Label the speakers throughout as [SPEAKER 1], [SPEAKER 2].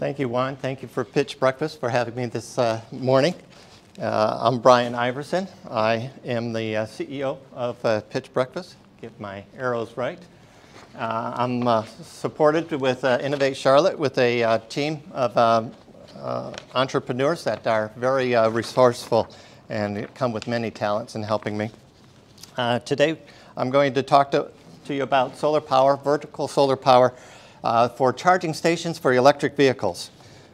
[SPEAKER 1] Thank you, Juan. Thank you for Pitch Breakfast for having me this uh, morning. Uh, I'm Brian Iverson. I am the uh, CEO of uh, Pitch Breakfast. Get my arrows right. Uh, I'm uh, supported with Innovate Charlotte with a team of entrepreneurs that are very resourceful and come with many talents in helping me. today, I'm going to talk to, to you about solar power, vertical solar power uh, for charging stations for electric vehicles.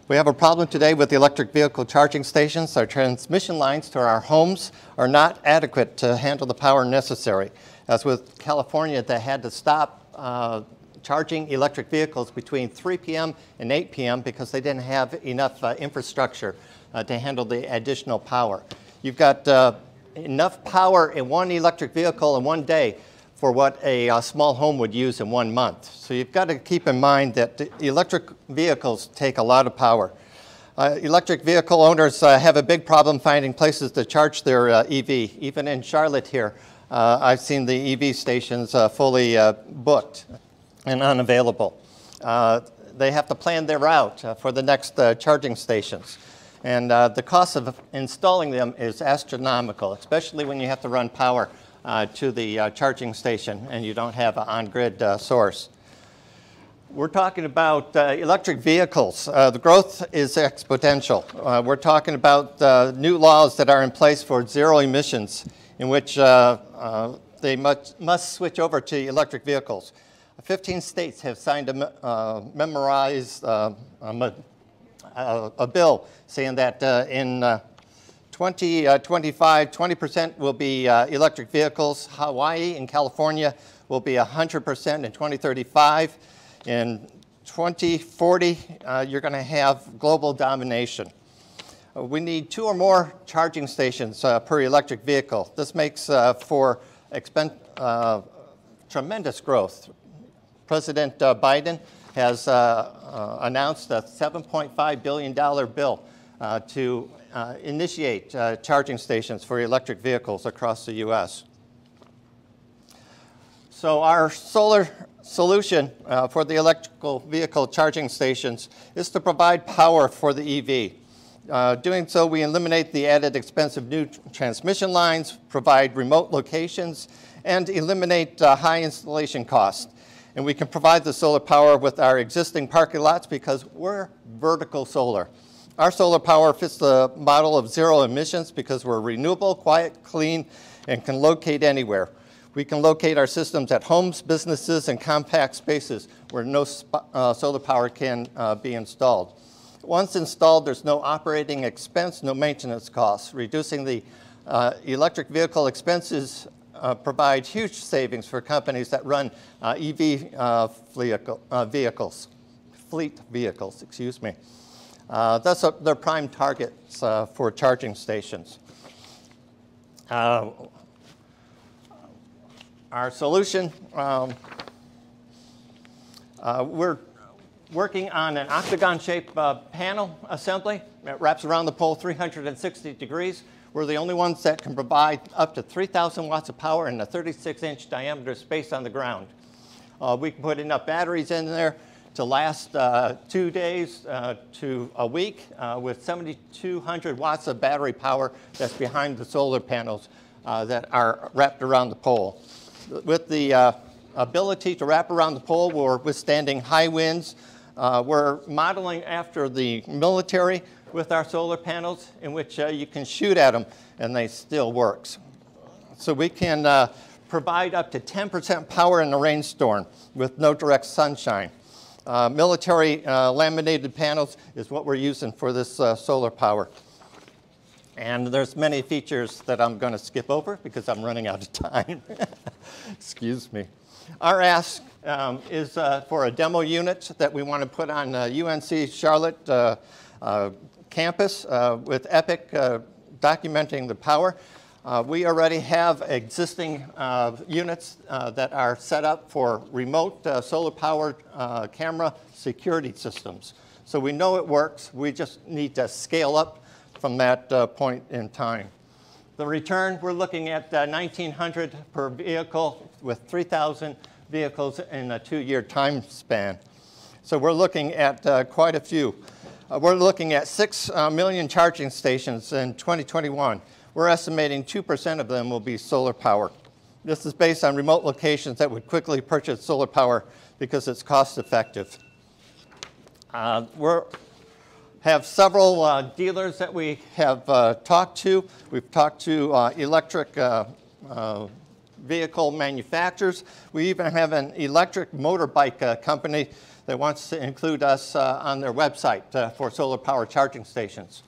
[SPEAKER 1] We have a problem today with the electric vehicle charging stations. Our transmission lines to our homes are not adequate to handle the power necessary. As with California, they had to stop uh, charging electric vehicles between 3 p.m. and 8 p.m. because they didn't have enough uh, infrastructure uh, to handle the additional power. You've got uh, enough power in one electric vehicle in one day for what a, a, small home would use in one month. So you've got to keep in mind that electric vehicles take a lot of power. Uh, electric vehicle owners uh, have a big problem finding places to charge their uh, EV. Even in Charlotte here, uh, I've seen the EV stations uh, fully uh, booked and unavailable. they have to plan their route for the next charging stations. And the cost of installing them is astronomical, especially when you have to run power uh, to the uh, charging station and you don't have an on-grid uh, source. We're talking about uh, electric vehicles. Uh, the growth is exponential. Uh, we're talking about new laws that are in place for zero emissions in which they must, must switch over to electric vehicles. 15 states have signed a memorized a, a, bill saying that in 2025, 20% uh, will be uh, electric vehicles. Hawaii and California will be 100% in 2035. In 2040, uh, you're going to have global domination. Uh, we need two or more charging stations uh, per electric vehicle. This makes uh, for tremendous growth. President Biden has announced a $7.5 billion bill to uh, initiate uh, charging stations for electric vehicles across the U.S. So our solar solution uh, for the electrical vehicle charging stations is to provide power for the EV. Uh, doing so, we eliminate the added expense of new transmission lines, provide remote locations, and eliminate uh, high installation costs. And we can provide the solar power with our existing parking lots because we're vertical solar. Our solar power fits the model of zero emissions because we're renewable, quiet, clean, and can locate anywhere. We can locate our systems at homes, businesses, and compact spaces where no uh, solar power can uh, be installed. Once installed, there's no operating expense, no maintenance costs. Reducing the uh, electric vehicle expenses uh, provide huge savings for companies that run uh, EV uh, vehicles, fleet vehicles, excuse me. Uh, that's a, their prime targets uh, for charging stations. Uh, our solution, um, uh, we're working on an octagon-shaped uh, panel assembly that wraps around the pole 360 degrees. We're the only ones that can provide up to 3,000 watts of power in a 36-inch diameter space on the ground. Uh, we can put enough batteries in there to last uh, two days uh, to a week uh, with 7,200 watts of battery power that's behind the solar panels uh, that are wrapped around the pole. With the uh, ability to wrap around the pole, we're withstanding high winds. Uh, we're modeling after the military with our solar panels in which you can shoot at them and they still works. So we can provide up to 10% power in a rainstorm with no direct sunshine. Uh, military uh, laminated panels is what we're using for this uh, solar power. And there's many features that I'm going to skip over because I'm running out of time. Excuse me. Our ask um, is uh, for a demo unit that we want to put on UNC uh, Charlotte campus with EPIC documenting the power. Uh, we already have existing uh, units uh, that are set up for remote uh, solar powered uh, camera security systems. So we know it works. We just need to scale up from that uh, point in time. The return, we're looking at 1900 per vehicle with 3,000 vehicles in a two-year time span. So we're looking at quite a few. We're looking at 6 uh, million charging stations in 2021. We're estimating 2% of them will be solar power. This is based on remote locations that would quickly purchase solar power because it's cost effective. Uh, we have several uh, dealers that we have uh, talked to. We've talked to uh, electric uh, uh, vehicle manufacturers. We even have an electric motorbike company that wants to include us on their website for solar power charging stations.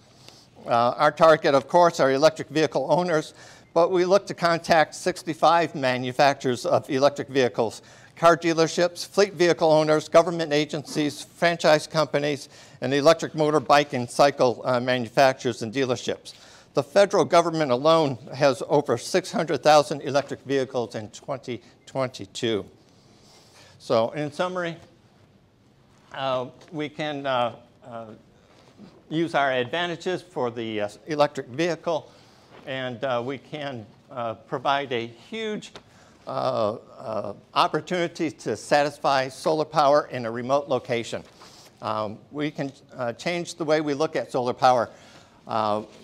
[SPEAKER 1] Uh, our target, of course, are electric vehicle owners, but we look to contact 65 manufacturers of electric vehicles, car dealerships, fleet vehicle owners, government agencies, franchise companies, and electric motor, bike, and cycle uh, manufacturers and dealerships. The federal government alone has over 600,000 electric vehicles in 2022. So in summary, uh, we can uh, uh use our advantages for the uh, electric vehicle, and uh, we can uh, provide a huge uh, uh, opportunity to satisfy solar power in a remote location. Um, we can change the way we look at solar power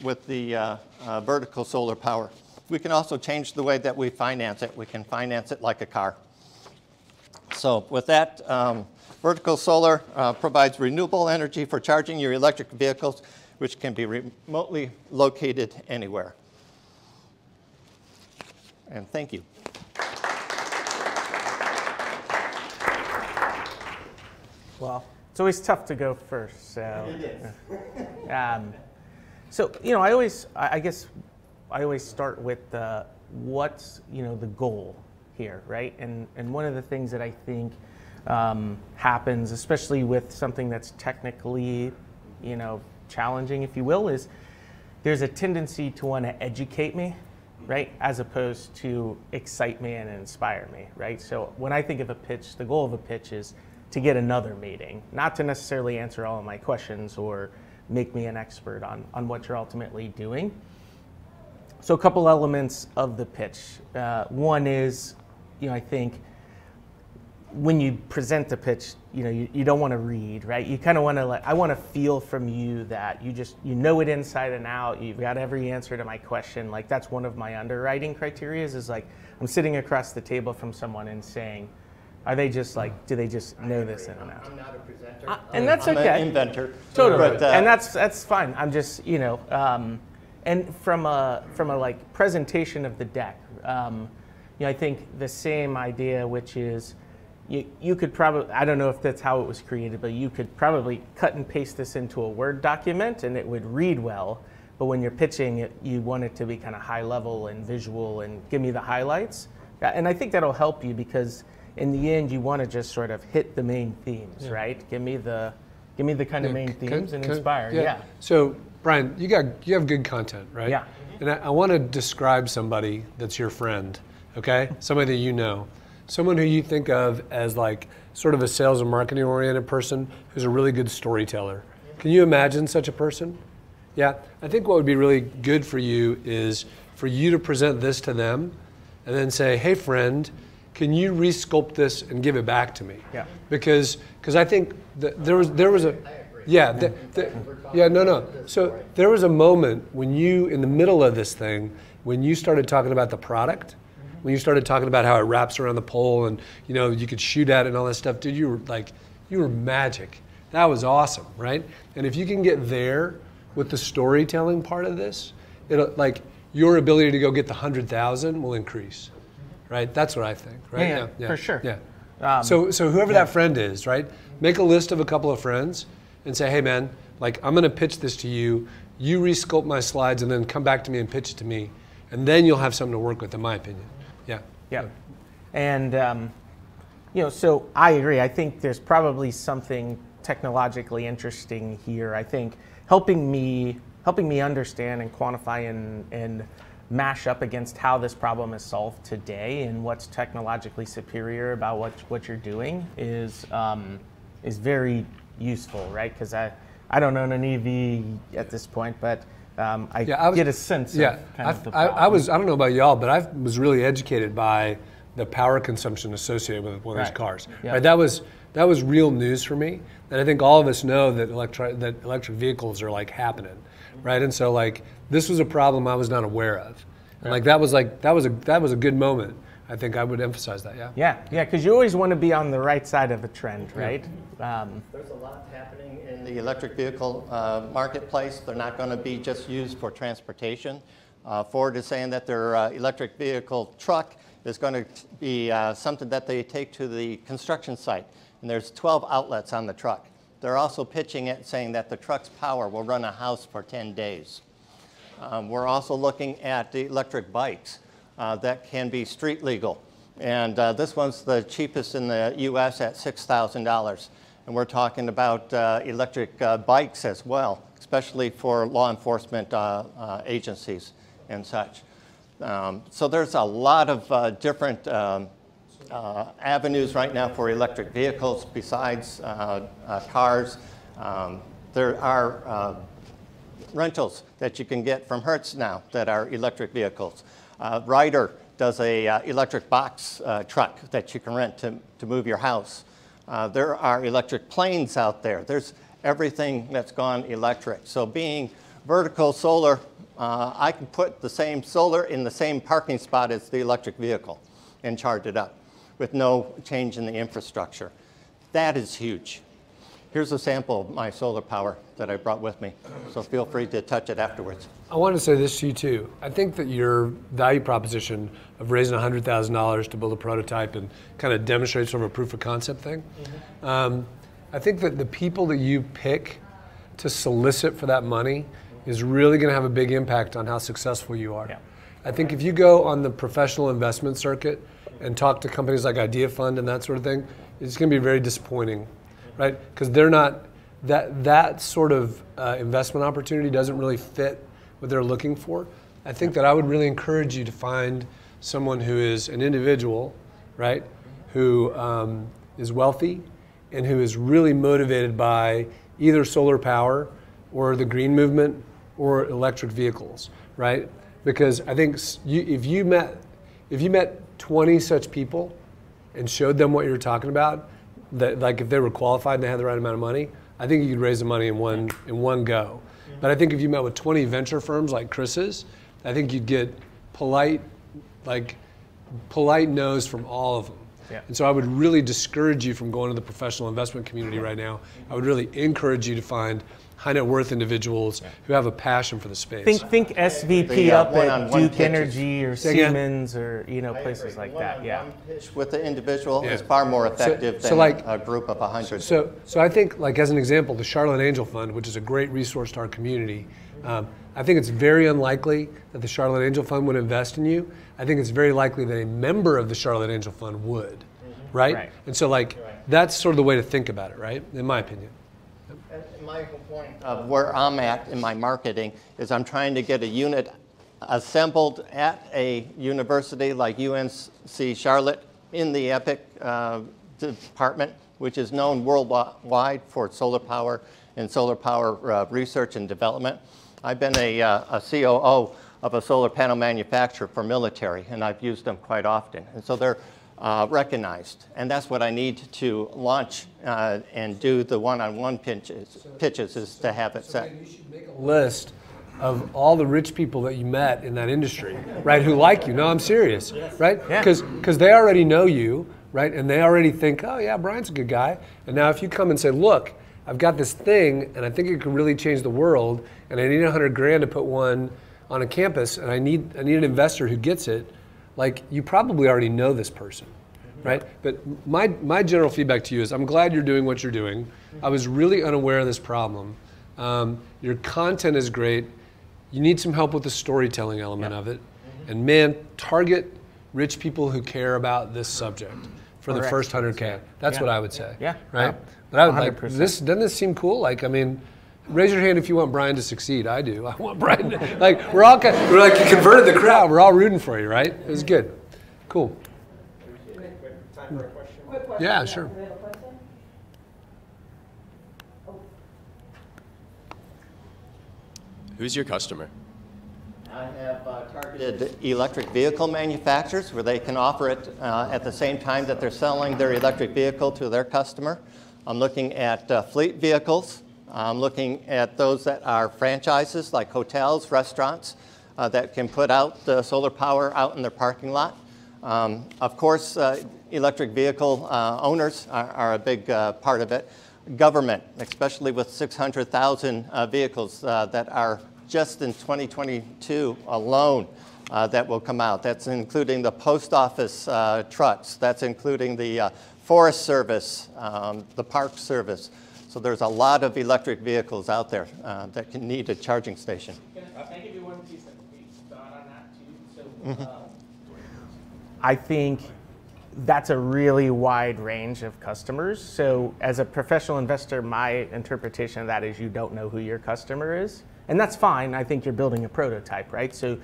[SPEAKER 1] with the vertical solar power. We can also change the way that we finance it. We can finance it like a car. So with that, um, Vertical solar uh, provides renewable energy for charging your electric vehicles, which can be remotely located anywhere. And thank you.
[SPEAKER 2] Well, it's always tough to go first. So, it is. um, so you know, I always, I guess, I always start with the what's you know the goal here, right? And and one of the things that I think um, happens, especially with something that's technically, you know, challenging, if you will, is there's a tendency to want to educate me, right, as opposed to excite me and inspire me, right? So when I think of a pitch, the goal of a pitch is to get another meeting, not to necessarily answer all of my questions or make me an expert on, on what you're ultimately doing. So a couple elements of the pitch. Uh, one is, you know, I think when you present the pitch, you know, you, you don't want to read, right? You kind of want to like, I want to feel from you that you just, you know it inside and out. You've got every answer to my question. Like that's one of my underwriting criteria is like, I'm sitting across the table from someone and saying, are they just like, do they just know this in and out?
[SPEAKER 1] I'm not a presenter.
[SPEAKER 2] Uh, and that's
[SPEAKER 1] I'm
[SPEAKER 2] okay.
[SPEAKER 1] an inventor.
[SPEAKER 2] Totally. But, uh, and that's, that's fine. I'm just, you know, um, and from a, from a like presentation of the deck, um, you know, I think the same idea, which is, you, you could probably, I don't know if that's how it was created, but you could probably cut and paste this into a Word document and it would read well. But when you're pitching it, you want it to be kind of high level and visual and give me the highlights. And I think that'll help you because in the end, you want to just sort of hit the main themes, yeah. right? Give me the, give me the kind yeah, of main can, themes can, and inspire. Yeah. yeah.
[SPEAKER 3] So Brian, you got you have good content, right?
[SPEAKER 2] Yeah.
[SPEAKER 3] And I, I want to describe somebody that's your friend, okay? Somebody that you know someone who you think of as like sort of a sales and marketing oriented person who's a really good storyteller. Can you imagine such a person? Yeah, I think what would be really good for you is for you to present this to them and then say, hey, friend, can you resculpt this and give it back to me?
[SPEAKER 2] Yeah.
[SPEAKER 3] Because because I think that there was there was a yeah the, the, yeah no no so there was a moment when you in the middle of this thing when you started talking about the product when you started talking about how it wraps around the pole and you know you could shoot at it and all that stuff, dude, you were like, you were magic. That was awesome, right? And if you can get there with the storytelling part of this, it'll like your ability to go get the hundred thousand will increase, right? That's what I think, right?
[SPEAKER 2] Yeah, yeah, yeah for sure.
[SPEAKER 3] Yeah. Um, so so whoever yeah. that friend is, right? Make a list of a couple of friends and say, hey man, like I'm gonna pitch this to you. You resculpt my slides and then come back to me and pitch it to me, and then you'll have something to work with, in my opinion. Yeah.
[SPEAKER 2] Yeah. And, um, you know, so I agree. I think there's probably something technologically interesting here. I think helping me helping me understand and quantify and, and mash up against how this problem is solved today and what's technologically superior about what, what you're doing is, um, is very useful, right? Because I, I don't own an EV at this point, but um, I, yeah, I was, get a sense
[SPEAKER 3] yeah,
[SPEAKER 2] kind of
[SPEAKER 3] I, I, was, I don't know about y'all, but I was really educated by the power consumption associated with one of
[SPEAKER 2] Right.
[SPEAKER 3] these cars.
[SPEAKER 2] Yeah.
[SPEAKER 3] Right? That was that was real news for me, and I think all of us know that electric that electric vehicles are like happening, right? And so like this was a problem I was not aware of, and like that was like that was a that was a good moment. I think I would emphasize that. Yeah.
[SPEAKER 2] Yeah, yeah, because you always want to be on the right side of a trend, right? Um,
[SPEAKER 1] There's a lot happening in the electric vehicle uh, marketplace. They're not going to be just used for transportation. Uh, Ford is saying that their uh, electric vehicle truck is going to be uh, something that they take to the construction site. And there's 12 outlets on the truck. They're also pitching it, saying that the truck's power will run a house for 10 days. Um, We're also looking at the electric bikes uh, that can be street legal. And uh, this one's the cheapest in the US at $6,000. And we're talking about uh, electric uh, bikes as well, especially for law enforcement uh, uh, agencies and such. Um, So there's a lot of different um, avenues right now for electric vehicles besides cars. Um, There are rentals that you can get from Hertz now that are electric vehicles. Uh, Ryder does a uh, electric box uh, truck that you can rent to, to move your house. Uh, there are electric planes out there. There's everything that's gone electric. So being vertical solar, uh, I can put the same solar in the same parking spot as the electric vehicle and charge it up with no change in the infrastructure. That is huge. Here's a sample of my solar power that I brought with me, so feel free to touch it afterwards.
[SPEAKER 3] I want to say this to you too. I think that your value proposition of raising $100,000 to build a prototype and kind of demonstrate sort of a proof of concept thing, um, I think that the people that you pick to solicit for that money is really going to have a big impact on how successful you are.
[SPEAKER 2] Yeah.
[SPEAKER 3] I think if you go on the professional investment circuit and talk to companies like Idea Fund and that sort of thing, it's going to be very disappointing, right? Because they're not that that sort of uh, investment opportunity doesn't really fit what they're looking for. I think that I would really encourage you to find someone who is an individual, right, who um, is wealthy and who is really motivated by either solar power or the green movement or electric vehicles, right? Because I think you, if you met if you met 20 such people and showed them what you were talking about, that like if they were qualified and they had the right amount of money, I think you could raise the money in one in one go. But I think if you met with 20 venture firms like Chris's, I think you'd get polite, like polite no's from all of them.
[SPEAKER 2] Yeah.
[SPEAKER 3] And so I would really discourage you from going to the professional investment community uh-huh. right now. I would really encourage you to find high net worth individuals who have a passion for the space.
[SPEAKER 2] think think SVP
[SPEAKER 1] The, uh,
[SPEAKER 2] up at
[SPEAKER 1] one-on-one
[SPEAKER 2] Duke
[SPEAKER 1] pitches.
[SPEAKER 2] Energy or Siemens or you know places like that. Yeah.
[SPEAKER 1] One pitch with the individual
[SPEAKER 3] Yeah.
[SPEAKER 1] is far more effective
[SPEAKER 3] so
[SPEAKER 1] than
[SPEAKER 3] like-
[SPEAKER 1] a group of 100.
[SPEAKER 3] So, so I think, like as an example, the Charlotte Angel Fund, which is a great resource to our community, um, I think it's very unlikely that the Charlotte Angel Fund would invest in you. I think it's very likely that a member of the Charlotte Angel Fund would, right?
[SPEAKER 2] Right.
[SPEAKER 3] And so, like, that's sort of the way to think about it, right? In my opinion.
[SPEAKER 1] Whole point of where I'm at in my marketing is I'm trying to get a unit assembled at a university like UNC Charlotte in the EPIC uh, department, which is known worldwide for solar power and solar power uh, research and development. I've been a, uh, a COO of a solar panel manufacturer for military, and I've used them quite often. And so they're uh, recognized. And that's what I need to launch uh, and do the one-on-one pitches, pitches is to have it set.
[SPEAKER 3] You should make a list of all the rich people that you met in that industry, right? Who like you? No, I'm serious, right?
[SPEAKER 2] Yeah.
[SPEAKER 3] Because they already know you, right? And they already think, oh yeah, Brian's a good guy. And now if you come and say, look, I've got this thing, and I think it could really change the world, and I need a hundred grand to put one on a campus, and I need I need an investor who gets it. Like you probably already know this person, right? But my my general feedback to you is, I'm glad you're doing what you're doing. I was really unaware of this problem. Um, your content is great. You need some help with the storytelling element of it. And man, target rich people who care about this subject for the first 100K. That's
[SPEAKER 2] Yeah.
[SPEAKER 3] what I would say.
[SPEAKER 2] Yeah.
[SPEAKER 3] Right? But I would like
[SPEAKER 2] 100%.
[SPEAKER 3] this. Doesn't this seem cool? Like, I mean, raise your hand if you want Brian to succeed. I do. I want Brian. To, like, we're all kind we're like you converted the crowd. We're all rooting for you, right? It was good. Cool.
[SPEAKER 4] Time for a question?
[SPEAKER 3] Yeah, sure.
[SPEAKER 5] Do we have a question?
[SPEAKER 4] Who's your customer?
[SPEAKER 1] I have uh, targeted electric vehicle manufacturers where they can offer it uh, at the same time that they're selling their electric vehicle to their customer. I'm looking at uh, fleet vehicles. I'm looking at those that are franchises like hotels, restaurants uh, that can put out the solar power out in their parking lot. Um, of course, uh, electric vehicle uh, owners are, are a big uh, part of it. Government, especially with 600,000 uh, vehicles uh, that are just in 2022 alone that will come out. That's including the post office trucks. That's including the Forest Service, um, the Park Service. So there's a lot of electric vehicles out there uh, that can need a charging station.
[SPEAKER 2] Can I, can I give you one piece of thought on that too? So, um, I think that's a really wide range of customers. So, as a professional investor, my interpretation of that is you don't know who your customer is. And that's fine. I think you're building a prototype, right? So,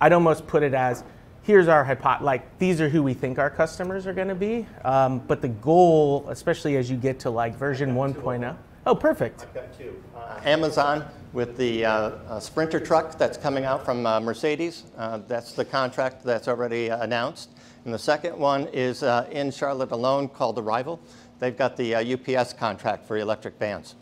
[SPEAKER 2] I'd almost put it as here's our hypothesis, like these are who we think our customers are going to be. Um, but the goal, especially as you get to like version 1.0, oh, perfect.
[SPEAKER 1] I've got two. Uh, Amazon with the uh, uh, Sprinter truck that's coming out from uh, Mercedes. Uh, that's the contract that's already uh, announced. And the second one is uh, in Charlotte alone called Arrival. They've got the uh, UPS contract for electric vans.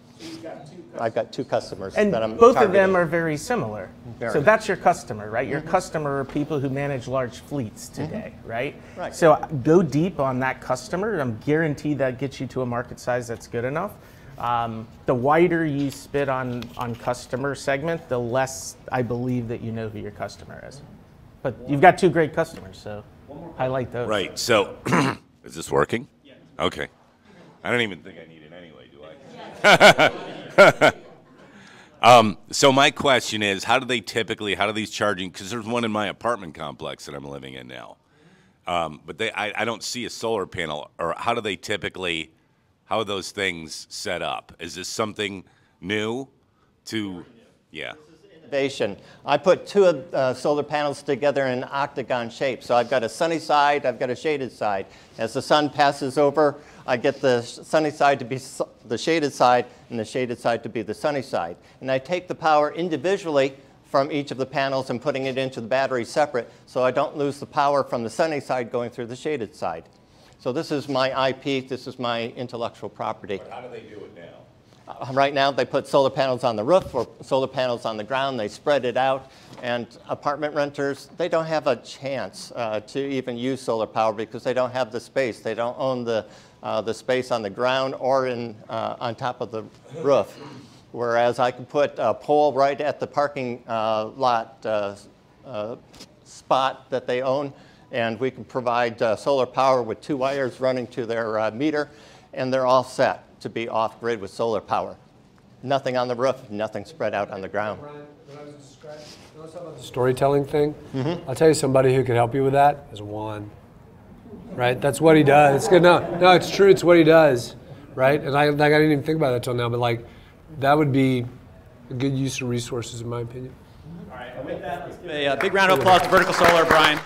[SPEAKER 1] I've got two customers
[SPEAKER 2] And
[SPEAKER 1] that I'm
[SPEAKER 2] both of them are very similar.
[SPEAKER 1] Very.
[SPEAKER 2] So that's your customer, right? Your customer are people who manage large fleets today, right?
[SPEAKER 1] Right.
[SPEAKER 2] So go deep on that customer. I'm guaranteed that gets you to a market size that's good enough. Um, the wider you spit on, on customer segment, the less I believe that you know who your customer is. But you've got two great customers, so highlight those.
[SPEAKER 5] Right. So, is this working? Yeah. Okay. I don't even think I need it anyway, do I? um, so my question is, how do they typically? How do these charging? Because there's one in my apartment complex that I'm living in now. Um, but they, I, I don't see a solar panel. Or how do they typically? How are those things set up? Is this something new? To, yeah.
[SPEAKER 1] innovation. I put two uh, solar panels together in an octagon shape. So I've got a sunny side, I've got a shaded side. As the sun passes over, I get the sunny side to be the shaded side and the shaded side to be the sunny side. And I take the power individually from each of the panels and putting it into the battery separate so I don't lose the power from the sunny side going through the shaded side. So this is my IP, this is my intellectual property.
[SPEAKER 5] How do they do it now?
[SPEAKER 1] Uh, Right now, they put solar panels on the roof or solar panels on the ground. They spread it out. And apartment renters, they don't have a chance uh, to even use solar power because they don't have the space. They don't own the, uh, the space on the ground or in, uh, on top of the roof. Whereas I can put a pole right at the parking uh, lot uh, uh, spot that they own, and we can provide uh, solar power with two wires running to their uh, meter, and they're all set to be off-grid with solar power. Nothing on the roof, nothing spread out on the ground.
[SPEAKER 3] Brian, when I was describing, you want to talk about the storytelling thing? I'll tell you somebody who could help you with that is Juan. Right? That's what he does. It's good. No, no, it's true. It's what he does. Right? And I, like, I didn't even think about that till now, but like, that would be a good use of resources, in my opinion.
[SPEAKER 6] All right, with that, let's give a uh, big round of applause to Vertical Solar, Brian.